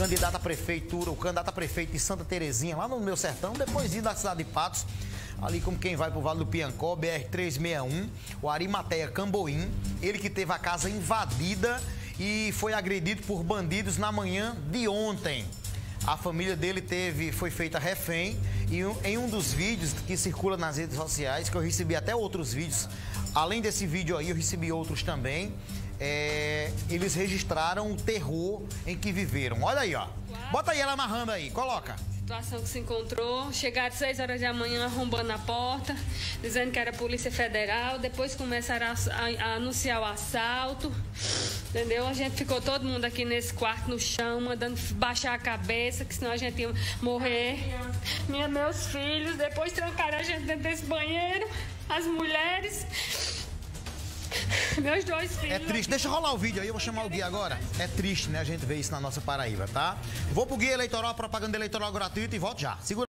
candidato à prefeitura, o candidato a prefeito de Santa Terezinha, lá no meu sertão, depois de da cidade de Patos, ali como quem vai pro Vale do Piancó, BR-361, o Arimateia Camboim, ele que teve a casa invadida e foi agredido por bandidos na manhã de ontem. A família dele teve, foi feita refém e em um dos vídeos que circula nas redes sociais, que eu recebi até outros vídeos, além desse vídeo aí, eu recebi outros também. É, eles registraram o terror em que viveram. Olha aí, ó. Bota aí ela amarrando aí, coloca situação que se encontrou. Chegaram às 6 horas da manhã arrombando a porta, dizendo que era Polícia Federal. Depois começaram a, a, a, anunciar o assalto. Entendeu? A gente ficou todo mundo aqui nesse quarto no chão, mandando baixar a cabeça, que senão a gente ia morrer. Minha, meus filhos, depois trancaram a gente dentro desse banheiro, as mulheres. Meus dois filhos. É triste. Deixa rolar o vídeo aí, eu vou chamar o guia agora. É triste, né? A gente ver isso na nossa Paraíba, tá? Vou pro guia eleitoral, propaganda eleitoral gratuita e volto já. Segura.